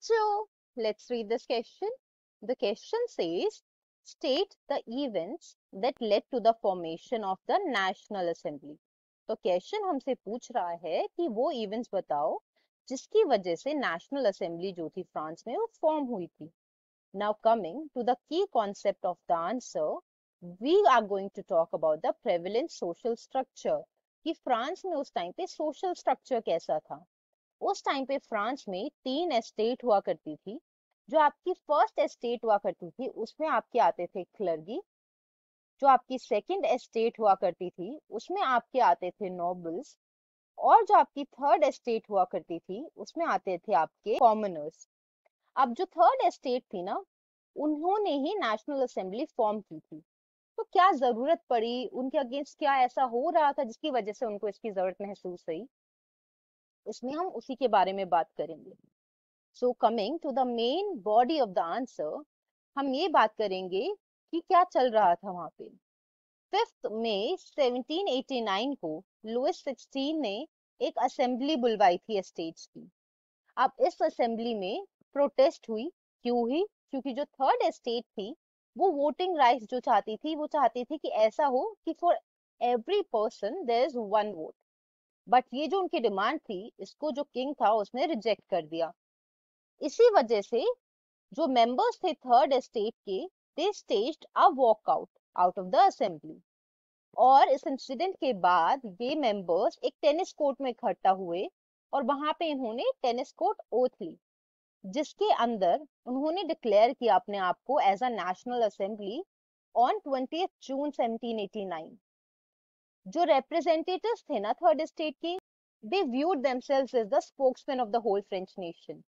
bachcho, let's read this question. The question says, state the events that led to the formation of the National Assembly. तो question हमसे पूछ रहा है कि वो इवेंट्स बताओ जिसकी वजह से नेशनल असेंबली जो थी फ्रांस में वो फॉर्म हुई थी now coming to the key concept of the answer we are going to talk about the prevalent social structure कि फ्रांस में उस टाइम पे सोशल स्ट्रक्चर कैसा था उस टाइम पे फ्रांस में तीन एस्टेट हुआ करती थी, जो आपकी फ़र्स्ट एस्टेट हुआ करती थी, उसमें आपके आते थे क्लर्गी जो आपकी सेकंड एस्टेट हुआ करती थी, उसमें आपके आते थे नोबल्स और जो आपकी थर्ड एस्टेट हुआ करती थी, उसमें आते थे आपके कॉमनर्स अब जो थर्ड एस्टेट थी ना, उन्होंने ही नेशनल असेंबली फॉर्म की थी। तो क्या ज़रूरत पड़ी? उनके अगेंस्ट क्या ऐसा हो रहा था जिसकी वजह से उनको इसकी ज़रूरत महसूस हुई? इसमें हम उसी के बारे में बात करेंगे। So coming to the main body of the answer हम ये बात करेंगे कि क्या चल रहा था वहाँ पे। फिफ्थ मई 1789 को लुइस 16 ने एक असेंबली बुलवाई थी स्टेट्स की। अब इस असेंबली में प्रोटेस्ट हुई। क्यों हुई? क्योंकि जो थर्ड स्टेट थी, वो वोटिंग राइट्स जो चाहती थी, वो चाहती थी कि ऐसा हो कि for every person there is one vote but ये जो उनकी डिमांड थी, इसको जो किंग था, उसने रिजेक्ट कर दिया। इसी वजह से जो मेंबर्स थे थर्ड स्टेट के they staged a walkout out of the assembly और इस इंसिडेंट के बाद ये मेंबर्स एक टेनिस कोर्ट में इकट्ठा हुए और वहाँ पे इन्होंने टेनिस कोर्ट ओथ ली, जिसके अंदर उन्होंने डिक्लेयर किया अपने आप को as a national assembly on twenty June 1789 जो रिप्रेजेंटेटिव्स थे ना थर्ड स्टेट के they viewed themselves as the spokesman of the whole French nation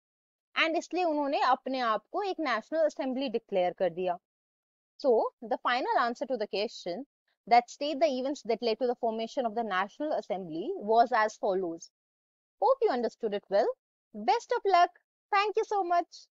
and इसलिए उन्होंने अपने आप को एक नेशनल असेंबली डिक्लेयर कर दिया so the final answer to the question that state the events that led to the formation of the National Assembly was as follows. Hope you understood it well. Best of luck. Thank you so much.